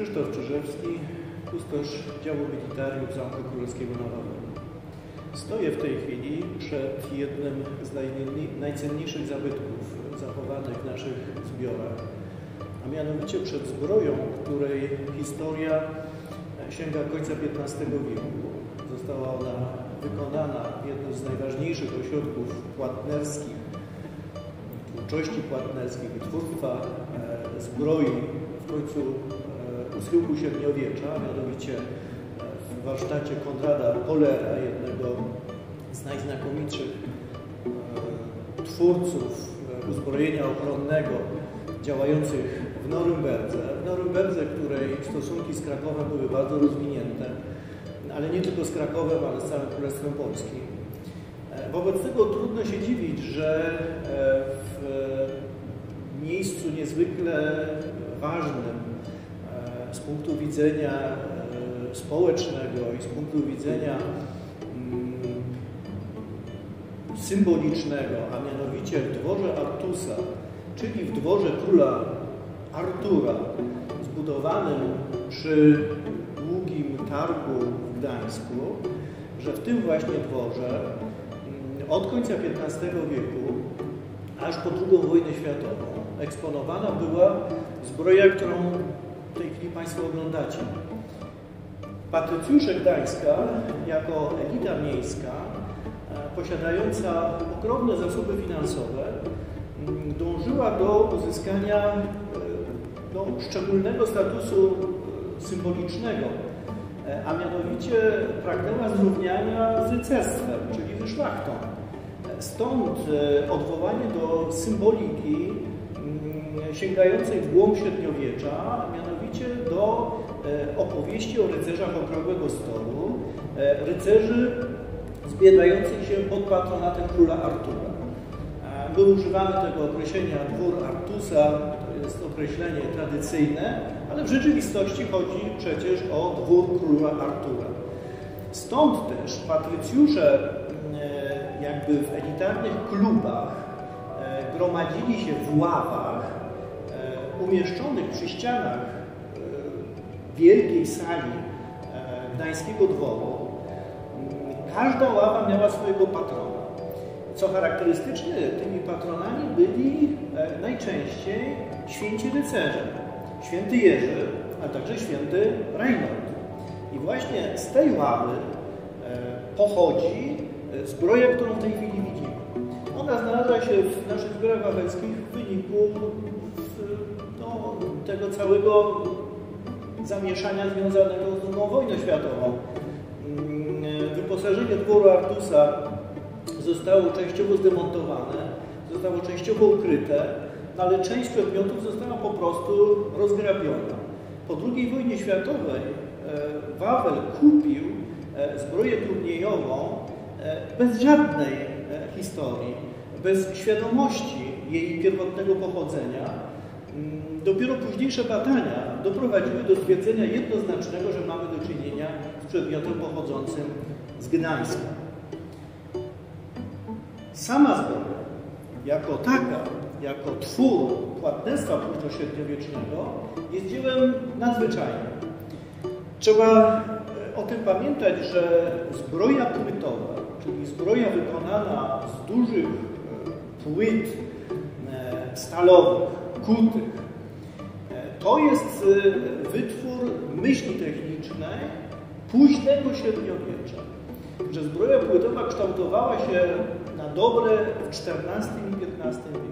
Krzysztof Czyżewski, kustosz działu militarium Zamku Królewskiego na Wawelu. Stoję w tej chwili przed jednym z najcenniejszych zabytków zachowanych w naszych zbiorach, a mianowicie przed zbroją, której historia sięga końca XV wieku. Została ona wykonana w jednym z najważniejszych ośrodków płatnerskich, twórczości płatnerskiej, wytwórstwa e, zbroi w końcu schyłku średniowiecza, mianowicie e, w warsztacie Konrada Polera, jednego z najznakomitszych twórców uzbrojenia ochronnego działających w Norymberdze. W Norymberdze, której stosunki z Krakowem były bardzo rozwinięte, ale nie tylko z Krakowem, ale z całym Królestwem Polskim. Wobec tego trudno się dziwić, że w miejscu niezwykle ważnym e, z punktu widzenia e, społecznego i z punktu widzenia mm, symbolicznego, a mianowicie w dworze Artusa, czyli w dworze króla Artura, zbudowanym przy długim targu w Gdańsku, że w tym właśnie dworze mm, od końca XV wieku aż po II wojnę światową eksponowana była zbroja, którą w tej chwili Państwo oglądacie. Patrycjusze Gdańska jako elita miejska e, posiadająca ogromne zasoby finansowe mm, dążyła do uzyskania e, no, szczególnego statusu e, symbolicznego, a mianowicie pragnęła zrównania z rycerstwem, czyli ze szlachtą. Stąd odwołanie do symboliki sięgającej w głąb średniowiecza, mianowicie do e, opowieści o rycerzach okrągłego stołu, e, rycerzy zbiegających się pod patronatem króla Artura. My używamy tego określenia dwór Artusa, to jest określenie tradycyjne, ale w rzeczywistości chodzi przecież o dwór króla Artura. Stąd też patrycjusze e, jakby w elitarnych klubach gromadzili się w ławach umieszczonych przy ścianach e, wielkiej sali e, Gdańskiego Dworu każda ława miała swojego patrona. Co charakterystyczne, tymi patronami byli e, najczęściej święci rycerze. Święty Jerzy, a także święty Reinhold. I właśnie z tej ławy pochodzi zbroja, którą w tej chwili widzimy. Ona znalazła się w naszych zbiorach wawelskich w wyniku tego całego zamieszania związanego z II wojną światową. Mm, wyposażenie dworu Artusa zostało częściowo zdemontowane, zostało częściowo ukryte, no ale część przedmiotów została po prostu rozgrabiona. Po II wojnie światowej e, Wawel kupił e, zbroję turniejową e, bez żadnej historii, bez świadomości jej pierwotnego pochodzenia, dopiero późniejsze badania doprowadziły do stwierdzenia jednoznacznego, że mamy do czynienia z przedmiotem pochodzącym z Gdańska. Sama zbroja, jako taka, jako twór płatnerstwa późnośredniowiecznego, jest dziełem nadzwyczajnym. Trzeba e, o tym pamiętać, że zbroja płytowa, czyli zbroja wykonana z dużych e, płyt e, stalowych, kutych. E, to jest e, wytwór myśli technicznej późnego średniowiecza. Że zbroja płytowa kształtowała się na dobre w XIV i XV wieku.